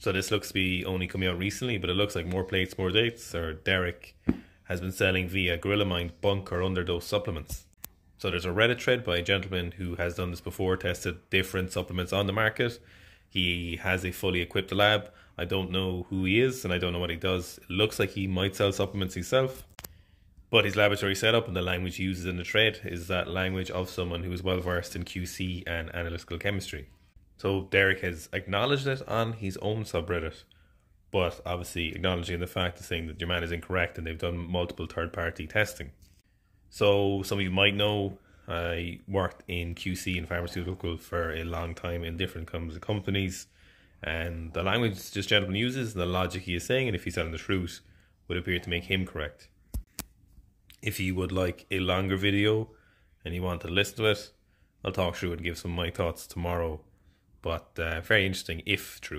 So this looks to be only coming out recently, but it looks like more plates, more dates. Or Derek has been selling via Gorilla Mind bunker underdose supplements. So there's a Reddit thread by a gentleman who has done this before, tested different supplements on the market. He has a fully equipped lab. I don't know who he is and I don't know what he does. It looks like he might sell supplements himself. But his laboratory setup and the language he uses in the trade is that language of someone who is well versed in QC and analytical chemistry. So Derek has acknowledged it on his own subreddit, but obviously acknowledging the fact of saying that your man is incorrect and they've done multiple third party testing. So some of you might know I worked in QC and pharmaceutical for a long time in different kinds of companies, and the language this gentleman uses and the logic he is saying, and if he's telling the truth, would appear to make him correct. If you would like a longer video and you want to listen to it, I'll talk through it and give some of my thoughts tomorrow. But uh, very interesting, if true,